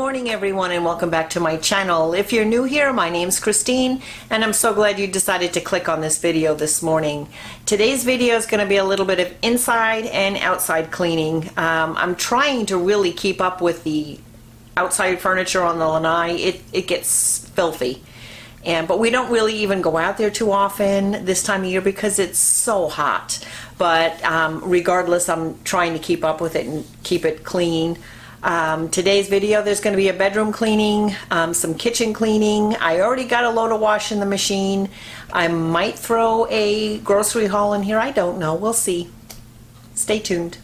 Morning everyone and welcome back to my channel. If you're new here, my name's Christine and I'm so glad you decided to click on this video this morning. Today's video is going to be a little bit of inside and outside cleaning. Um, I'm trying to really keep up with the outside furniture on the lanai. It, it gets filthy. And, but we don't really even go out there too often this time of year because it's so hot. But um, regardless, I'm trying to keep up with it and keep it clean. Um, today's video, there's going to be a bedroom cleaning, um, some kitchen cleaning. I already got a load of wash in the machine. I might throw a grocery haul in here. I don't know. We'll see. Stay tuned.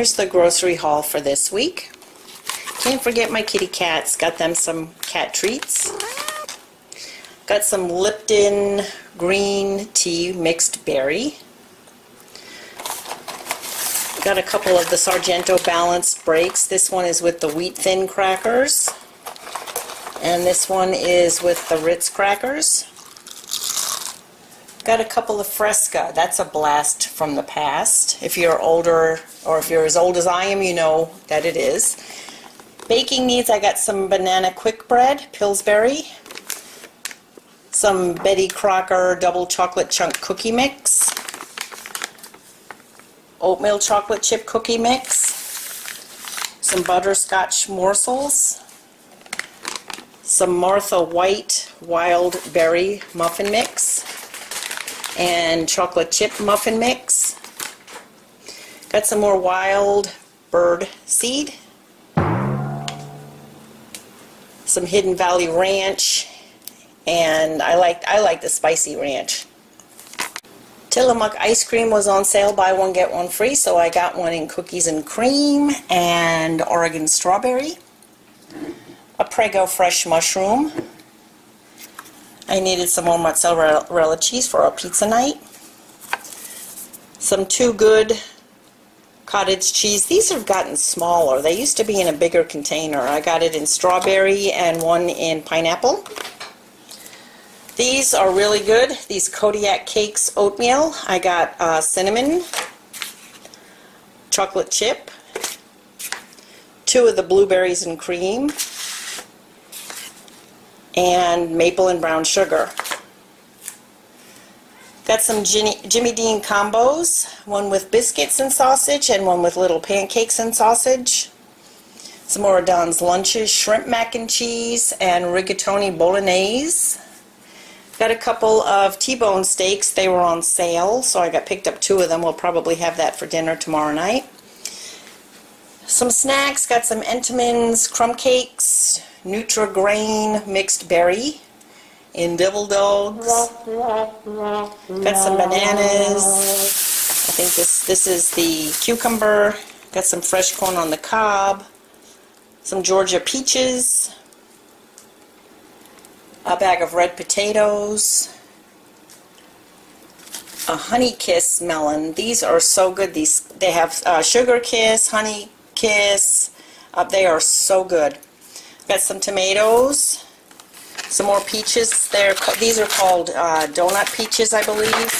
Here's the grocery haul for this week. Can't forget my kitty cats. Got them some cat treats. Got some Lipton green tea mixed berry. Got a couple of the Sargento balanced breaks. This one is with the wheat thin crackers. And this one is with the Ritz crackers. Got a couple of Fresca. That's a blast from the past. If you're older, or if you're as old as I am, you know that it is. Baking needs, I got some banana quick bread, Pillsbury, some Betty Crocker double chocolate chunk cookie mix, oatmeal chocolate chip cookie mix, some butterscotch morsels, some Martha White wild berry muffin mix, and chocolate chip muffin mix. Got some more wild bird seed, some Hidden Valley Ranch, and I like I like the spicy ranch. Tillamook ice cream was on sale, buy one get one free, so I got one in cookies and cream and Oregon strawberry. A Prego fresh mushroom. I needed some more mozzarella cheese for our pizza night. Some Too Good cottage cheese. These have gotten smaller. They used to be in a bigger container. I got it in strawberry and one in pineapple. These are really good. These Kodiak Cakes oatmeal. I got uh, cinnamon, chocolate chip, two of the blueberries and cream, and maple and brown sugar. Got some Jimmy, Jimmy Dean combos, one with biscuits and sausage and one with little pancakes and sausage. Some more Don's lunches, shrimp mac and cheese and rigatoni bolognese. Got a couple of T-bone steaks. They were on sale, so I got picked up two of them. We'll probably have that for dinner tomorrow night. Some snacks. Got some Entenmann's crumb cakes, Nutri-Grain mixed berry in Devil Dogs. Got some bananas. I think this this is the cucumber. Got some fresh corn on the cob. Some Georgia peaches a bag of red potatoes, a honey kiss melon. These are so good. These they have uh, sugar kiss, honey kiss. Uh, they are so good. Got some tomatoes, some more peaches. They're these are called uh, donut peaches, I believe.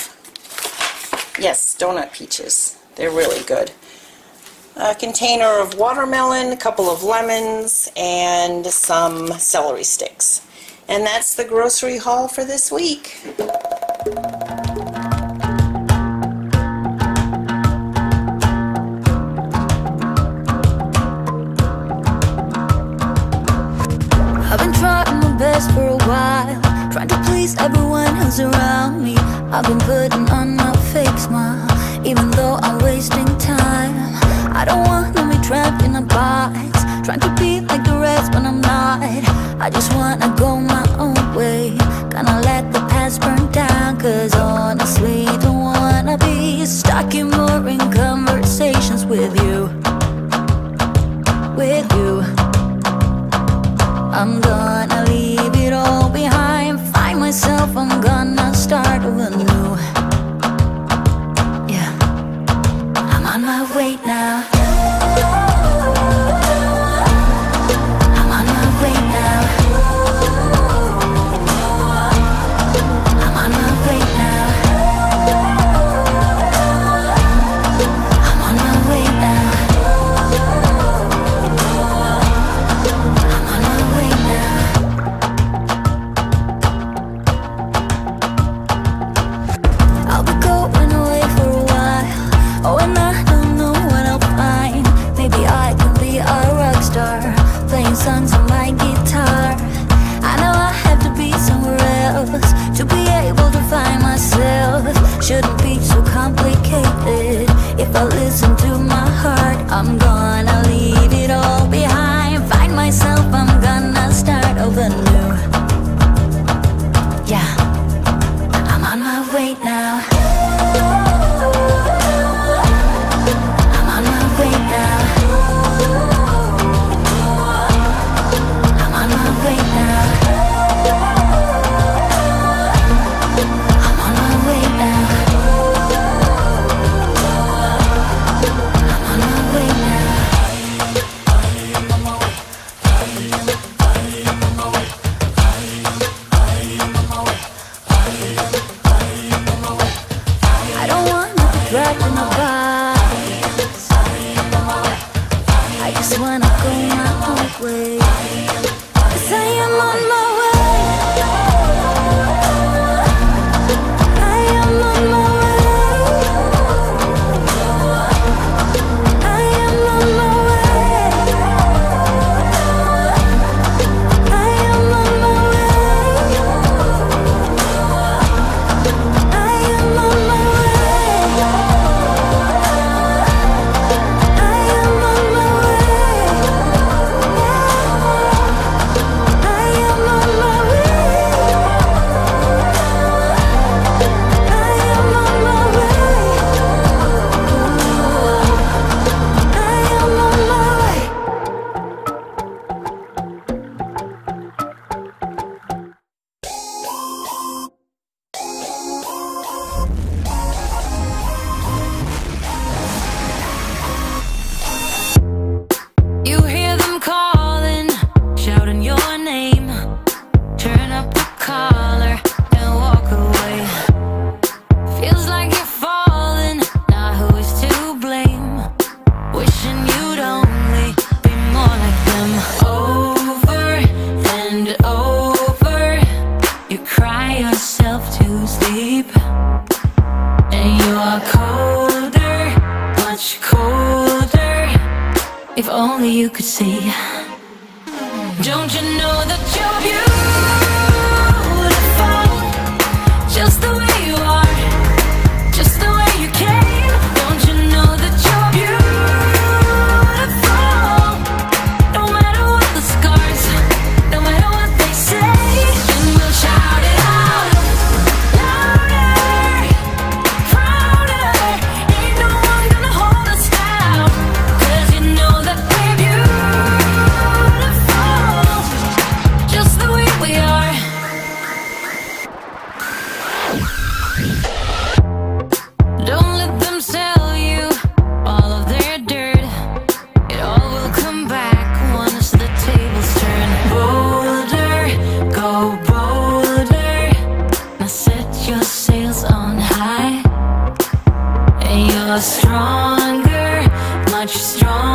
Yes, donut peaches. They're really good. A container of watermelon, a couple of lemons, and some celery sticks. And that's the grocery haul for this week. My best for a while. Trying to please everyone who's around me. I've been putting on a fake smile Even though I'm wasting time. I don't want to be trapped in a box. Trying to be like the rest but I'm not. I just wanna go my own way. Gonna let the past burn down Cause honestly don't wanna be Stuck in boring conversations now. wanna go my own way. Cause I am on you could see. Don't you know? stronger, much stronger.